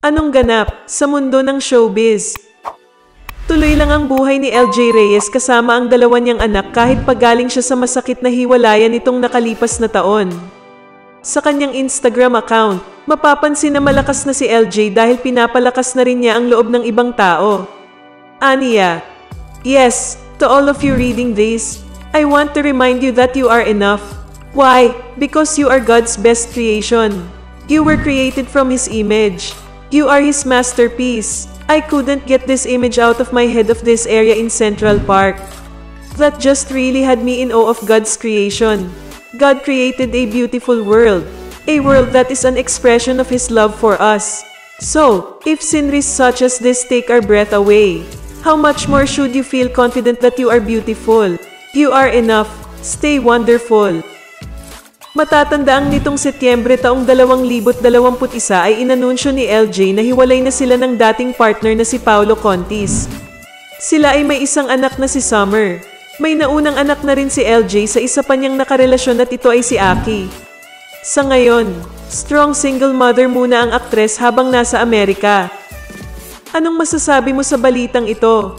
Anong ganap sa mundo ng showbiz? Tuloy lang ang buhay ni LJ Reyes kasama ang dalawa niyang anak kahit pagaling siya sa masakit na hiwalayan itong nakalipas na taon. Sa kanyang Instagram account, mapapansin na malakas na si LJ dahil pinapalakas na rin niya ang loob ng ibang tao. Aniya, Yes, to all of you reading this, I want to remind you that you are enough. Why? Because you are God's best creation. You were created from His image. You are His masterpiece. I couldn't get this image out of my head of this area in Central Park. That just really had me in awe of God's creation. God created a beautiful world, a world that is an expression of His love for us. So, if sinris such as this take our breath away, how much more should you feel confident that you are beautiful? You are enough. Stay wonderful. Matatandaang nitong Setyembre taong 2021 ay inanunsyo ni LJ na hiwalay na sila ng dating partner na si Paolo Contis. Sila ay may isang anak na si Summer. May naunang anak na rin si LJ sa isa pa niyang nakarelasyon at ito ay si Aki. Sa ngayon, strong single mother muna ang aktres habang nasa Amerika. Anong masasabi mo sa balitang ito?